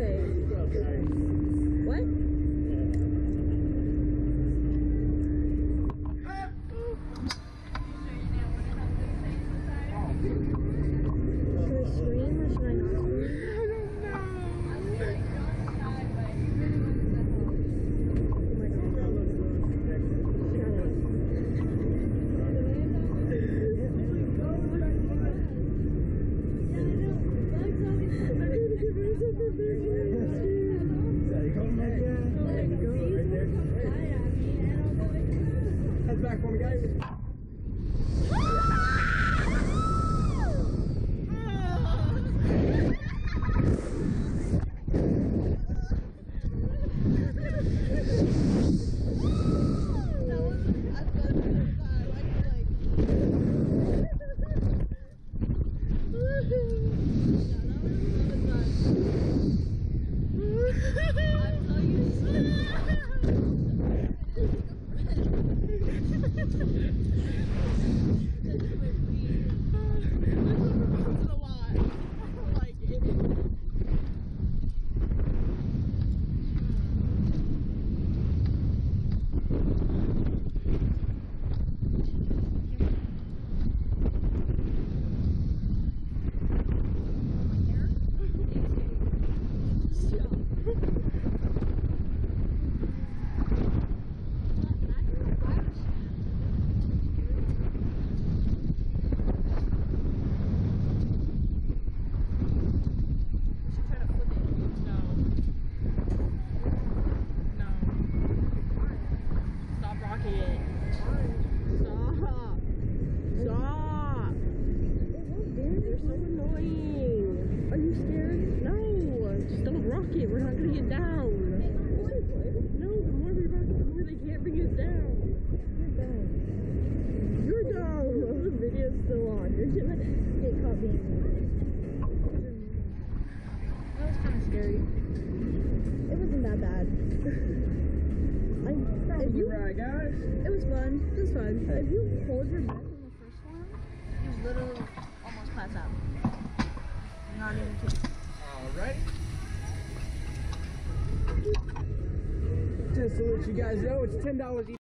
Okay. comigo aí. Stop. Stop. You're so annoying. Are you scared? No, just don't rock it. We're not gonna get down. No, the more we rock the more they can't bring us down. You're dumb. The video's still on. You're gonna Get caught being That was kind of scary. It wasn't that bad. I, if you, Right, guys. it was fun. It was fun. If you hold your breath on the first one, you literally Let you guys know, it's ten dollars.